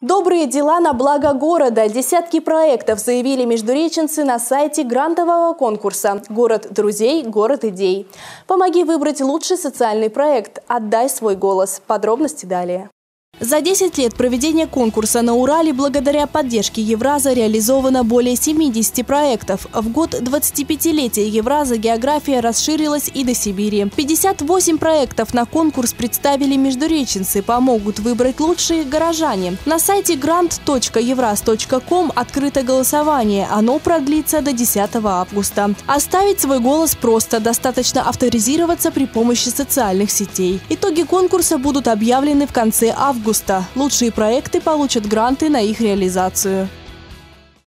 Добрые дела на благо города. Десятки проектов заявили междуреченцы на сайте грантового конкурса «Город друзей. Город идей». Помоги выбрать лучший социальный проект. Отдай свой голос. Подробности далее. За 10 лет проведения конкурса на Урале благодаря поддержке Евраза реализовано более 70 проектов. В год 25-летия Евраза география расширилась и до Сибири. 58 проектов на конкурс представили междуреченцы, помогут выбрать лучшие горожане. На сайте grant.evraz.com открыто голосование. Оно продлится до 10 августа. Оставить свой голос просто. Достаточно авторизироваться при помощи социальных сетей. Итоги конкурса будут объявлены в конце августа августа. Лучшие проекты получат гранты на их реализацию.